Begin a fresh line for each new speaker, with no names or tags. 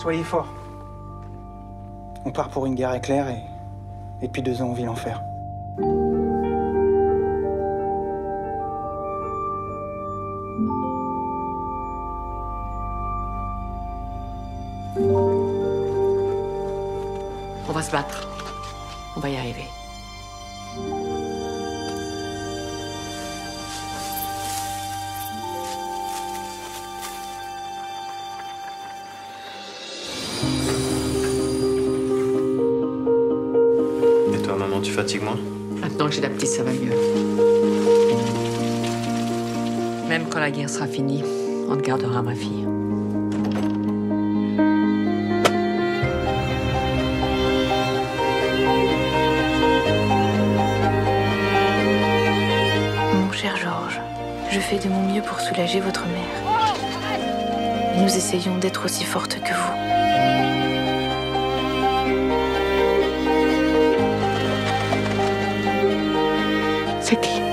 Soyez forts. On part pour une guerre éclair et, et puis deux ans on vit l'enfer.
On va se battre. On va y arriver.
Tu fatigues moins
Maintenant que j'ai la petite, ça va mieux. Même quand la guerre sera finie, on te gardera ma fille.
Mon cher Georges, je fais de mon mieux pour soulager votre mère. Nous essayons d'être aussi fortes que vous.
快点。